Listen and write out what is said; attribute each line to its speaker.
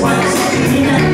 Speaker 1: was,